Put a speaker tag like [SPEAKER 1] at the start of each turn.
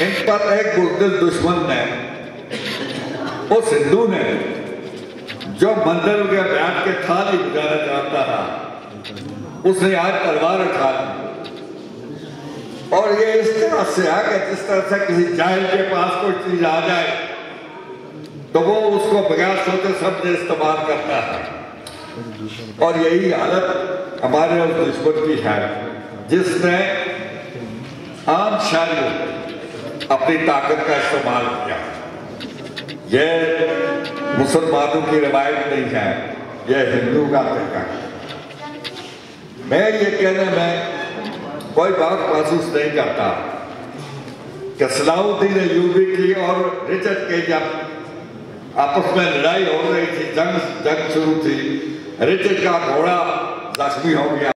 [SPEAKER 1] इन पर एक बुजदिल दुश्मन ने उस हिंदू ने, जो मंदिर के बैठ के थाली बजाना चाहता था उसने आज तलवार उठा ली और ये इस तरह से आ कि जिस तरह से किसी जाहिल के पास कोई चीज़ आ जाए तो वो उसको बगैर सोचे समझे इस्तेमाल करता है। और यही हालत हमारे उस दुश्मन की है, जिसने आम शहरी अपनी ताकत का इस्तेमाल किया। यह मुसलमानों की रवायत नहीं है यह हिंदू का तरीका है। मैं ये कहने में कोई बात महसूस नहीं करता कि सलाउद्दीन अयूबी की और रिचर्ड के जब आपस में लड़ाई हो रही थी, जंग जंग शुरू थी, रिचर्ड का घोड़ा जख्मी हो गया।